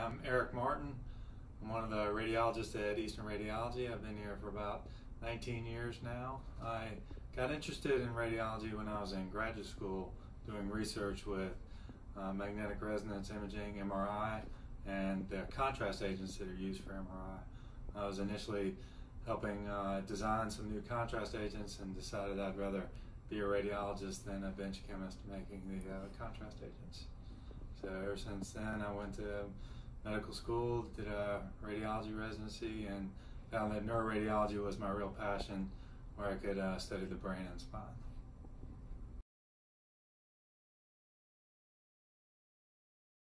I'm Eric Martin. I'm one of the radiologists at Eastern Radiology. I've been here for about 19 years now. I got interested in radiology when I was in graduate school doing research with uh, magnetic resonance imaging, MRI, and the contrast agents that are used for MRI. I was initially helping uh, design some new contrast agents and decided I'd rather be a radiologist than a bench chemist making the uh, contrast agents. So ever since then, I went to medical school, did a radiology residency, and found that neuroradiology was my real passion, where I could uh, study the brain and spine.